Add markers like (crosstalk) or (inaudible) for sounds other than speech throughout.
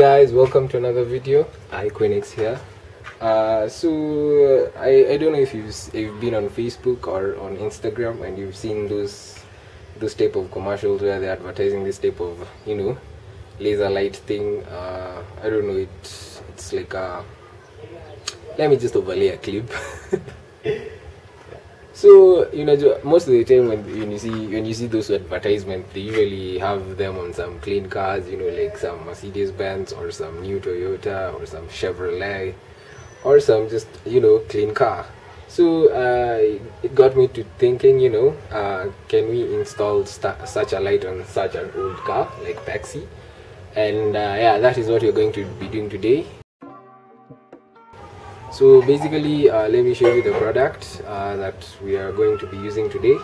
guys, welcome to another video. icuinix here. Uh, so I, I don't know if you've, if you've been on Facebook or on Instagram and you've seen those those type of commercials where they're advertising this type of you know laser light thing. Uh, I don't know it it's like a let me just overlay a clip. (laughs) so you know most of the time when, you see when you see those advertisements they usually have them on some clean cars you know like some mercedes benz or some new toyota or some chevrolet or some just you know clean car. So uh, it got me to thinking you know uh, can we install sta- such a light on such an old car like Pexi and uh, yeah that is what we're going to be doing today so basically uh, let me show you the product uh, that we are going to be using today.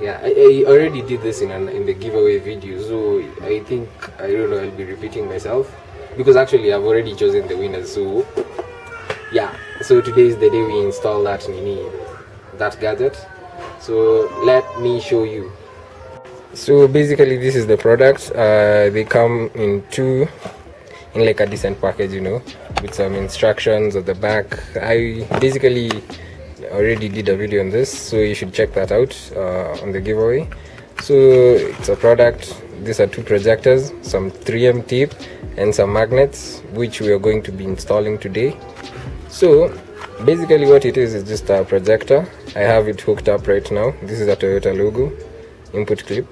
Yeah I, I already did this in an, in the giveaway video so I think I don't know I'll be repeating myself. Because actually I've already chosen the winners so yeah. So today is the day we install that nini that gadget. So let me show you. So basically this is the product. Uh, they come in two like a decent package you know with some instructions at the back. I basically already did a video on this so you should check that out uh, on the giveaway. So it's a product. These are two projectors some 3m tape and some magnets which we are going to be installing today. So basically what it is is just a projector. I have it hooked up right now. This is a toyota logo. Input clip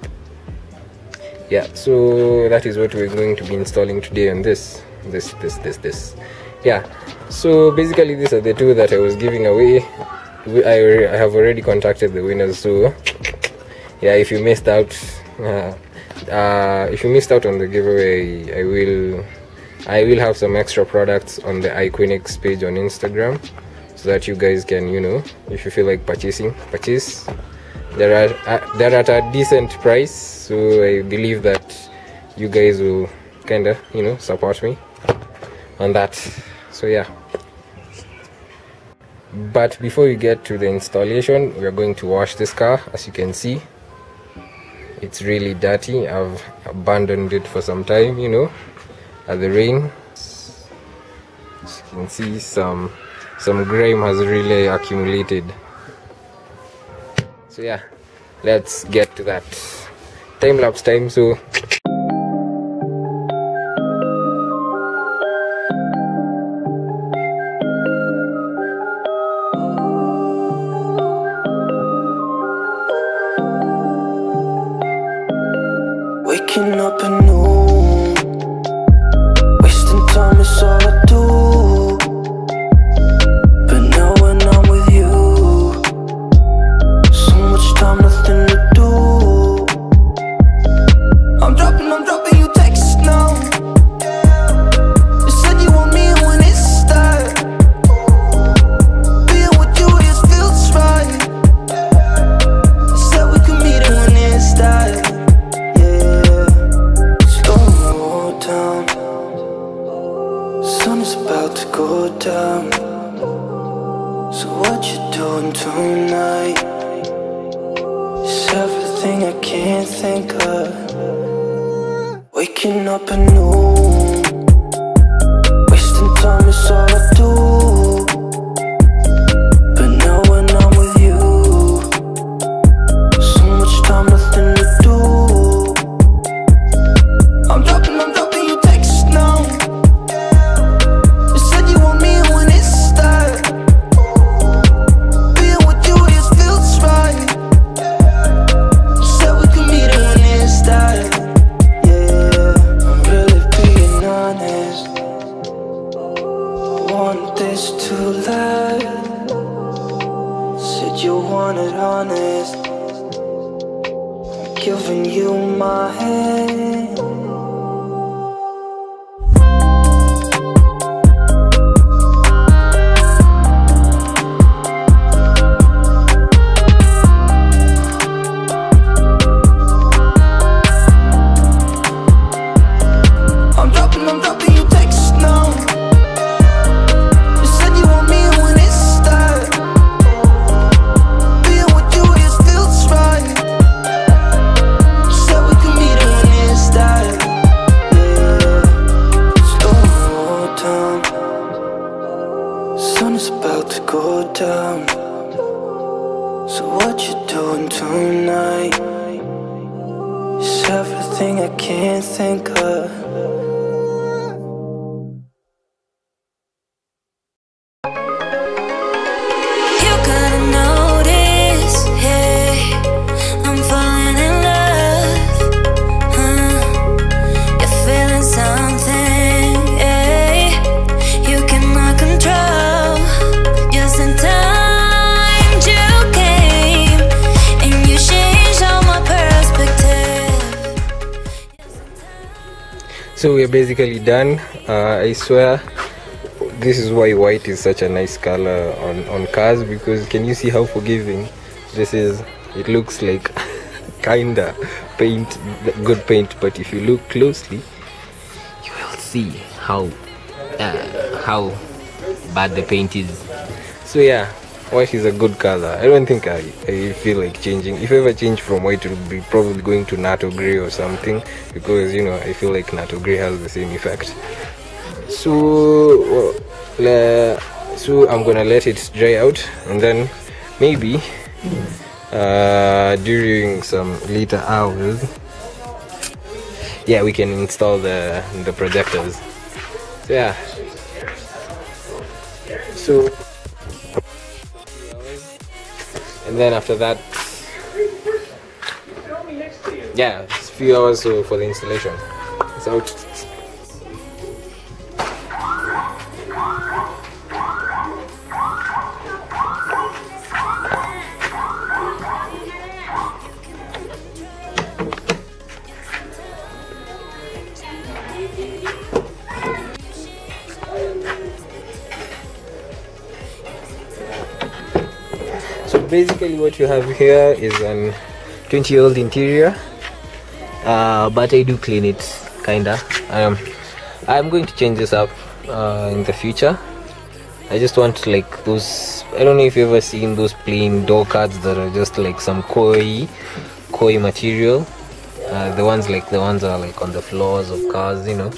yeah so that is what we're going to be installing today on this this this this this. Yeah so basically these are the two that i was giving away. I, I have already contacted the winners so yeah if you missed out uh, uh, if you missed out on the giveaway i will i will have some extra products on the icuinix page on instagram so that you guys can you know if you feel like purchasing purchase they're at, uh, they're at a decent price so i believe that you guys will kind of you know support me on that. So yeah. But before we get to the installation we are going to wash this car as you can see. It's really dirty. I've abandoned it for some time you know at the rain. As you can see some some grime has really accumulated so yeah let's get to that. Time lapse time so. Waking up noon, wasting time is all wanted honest. I'm giving you my hand. So what you doing tonight? It's everything I can't think of So we're basically done. Uh, I swear, this is why white is such a nice color on on cars because can you see how forgiving this is? It looks like (laughs) kinda paint, good paint, but if you look closely, you will see how uh, how bad the paint is. So yeah, white is a good color. I don't think I, I feel like changing. If I ever change from white, it would be probably going to Nardo gray or something because you know I feel like Nardo gray has the same effect. So uh, so I'm gonna let it dry out and then maybe uh, during some later hours, yeah, we can install the the projectors. So yeah. So and then after that yeah it's a few hours for the installation. So So basically, what you have here is an 20 year old interior, uh, but I do clean it kinda. Um, I'm going to change this up uh, in the future. I just want like those. I don't know if you've ever seen those plain door cards that are just like some koi, koi material. Uh, the ones like the ones are like on the floors of cars, you know.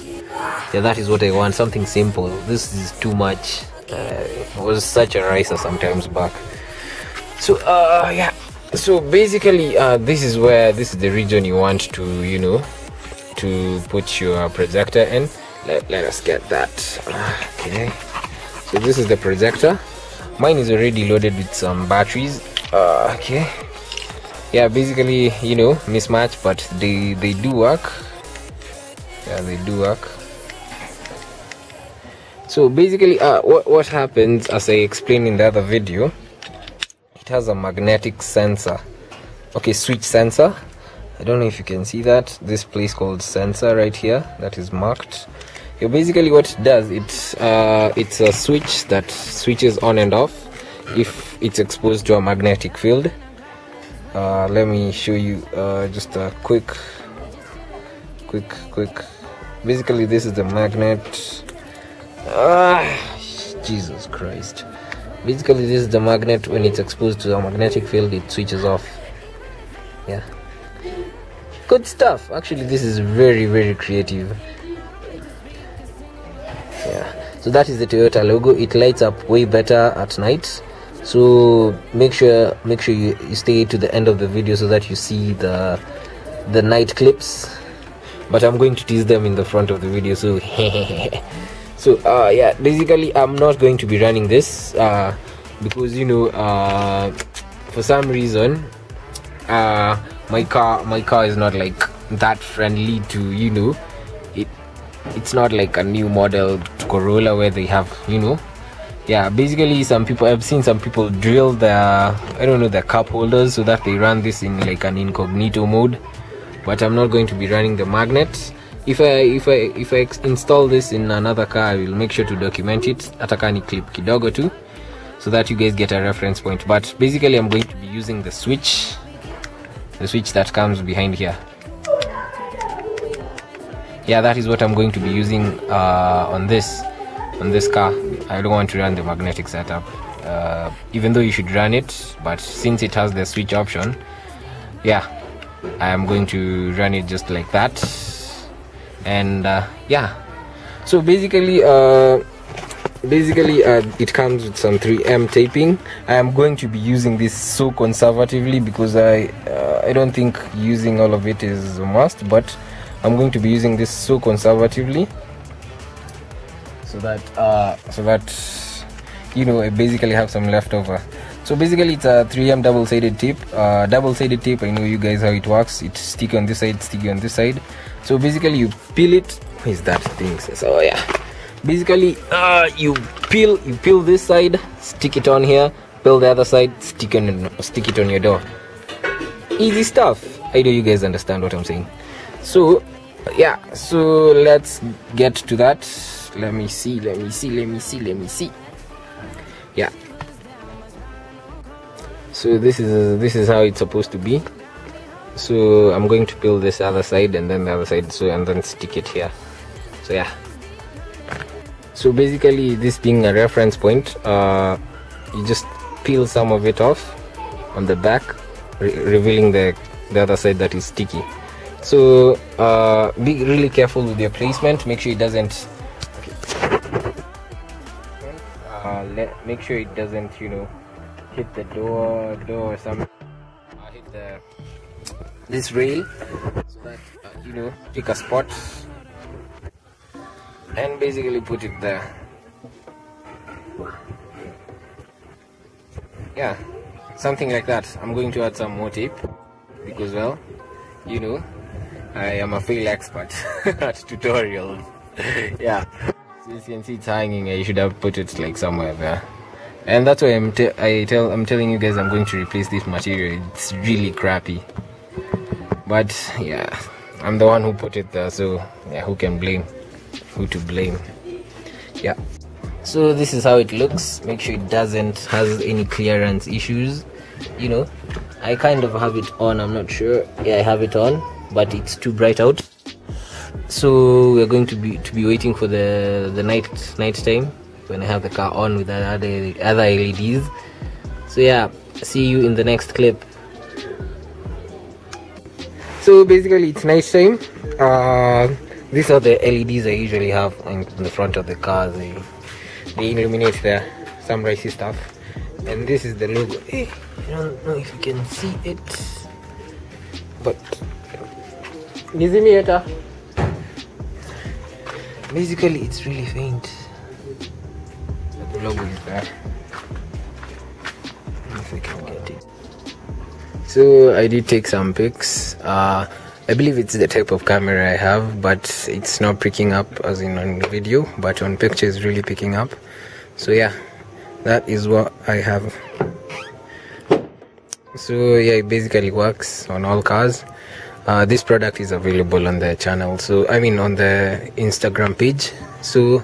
Yeah, that is what I want. Something simple. This is too much. Uh, it was such a riser sometimes back so uh yeah. so basically uh this is where this is the region you want to you know to put your projector in. Let, let us get that. Okay. So this is the projector. Mine is already loaded with some batteries. Uh okay. Yeah basically you know mismatch but they they do work. Yeah they do work. So basically uh what, what happens as i explained in the other video it has a magnetic sensor. Okay switch sensor. I don't know if you can see that. This place called sensor right here that is marked. Basically what it does it's uh, it's a switch that switches on and off if it's exposed to a magnetic field. Uh, let me show you uh, just a quick quick quick. Basically this is the magnet. Ah, jesus christ basically this is the magnet. When it's exposed to a magnetic field it switches off. Yeah. Good stuff. Actually this is very very creative. Yeah. So that is the toyota logo. It lights up way better at night. So make sure make sure you, you stay to the end of the video so that you see the the night clips. But i'm going to tease them in the front of the video so (laughs) so uh yeah basically i'm not going to be running this uh because you know uh for some reason uh my car my car is not like that friendly to you know it it's not like a new model corolla where they have you know. Yeah basically some people i've seen some people drill their i don't know their cup holders so that they run this in like an incognito mode. But i'm not going to be running the magnet if i if i if i install this in another car i will make sure to document it. Atakani clip kidogo too so that you guys get a reference point. But basically i'm going to be using the switch the switch that comes behind here. Yeah that is what i'm going to be using uh, on this on this car. I don't want to run the magnetic setup. Uh, even though you should run it but since it has the switch option yeah i am going to run it just like that and uh, yeah. So basically uh, basically uh, it comes with some 3m taping. I am going to be using this so conservatively because i uh, i don't think using all of it is a must but i'm going to be using this so conservatively so that uh so that you know i basically have some leftover. So basically it's a 3m double-sided tape. Uh, double-sided tape i know you guys how it works. It's sticky on this side sticky on this side so basically you peel it. Where is that thing? So yeah. Basically uh, you peel you peel this side stick it on here peel the other side stick on stick it on your door. Easy stuff. I know you guys understand what i'm saying. So yeah. So let's get to that. Let me see let me see let me see let me see. Yeah. So this is this is how it's supposed to be so i'm going to peel this other side and then the other side so and then stick it here. So yeah. So basically this being a reference point uh, you just peel some of it off on the back re revealing the the other side that is sticky. So uh, be really careful with your placement. Make sure it doesn't uh, let make sure it doesn't you know hit the door door or something this rail so that uh, you know pick a spot and basically put it there. Yeah something like that. I'm going to add some more tape because well you know i am a fail expert (laughs) at tutorials. (laughs) Yeah. So you can see it's hanging i should have put it like somewhere there. And that's why i'm tell i'm telling you guys i'm going to replace this material. It's really crappy but yeah i'm the one who put it there so yeah who can blame? Who to blame? Yeah. So this is how it looks. Make sure it doesn't has any clearance issues you know. I kind of have it on i'm not sure. Yeah i have it on but it's too bright out. So we're going to be to be waiting for the the night night time when i have the car on with the other other leds so yeah see you in the next clip so basically it's night time. Uh these are the leds i usually have in the front of the car. They they illuminate the sunrisey stuff. And this is the logo. Hey, i don't know if you can see it. But basically it's really faint. But the logo is there. If I can get it so I did take some pics. Uh, I believe it's the type of camera I have but it's not picking up as in on video but on picture is really picking up. So yeah that is what I have. So yeah it basically works on all cars. Uh, this product is available on the channel. So I mean on the Instagram page. So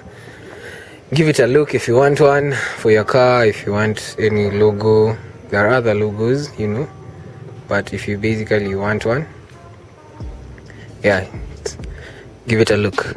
give it a look if you want one for your car if you want any logo. There are other logos you know but if you basically want one yeah give it a look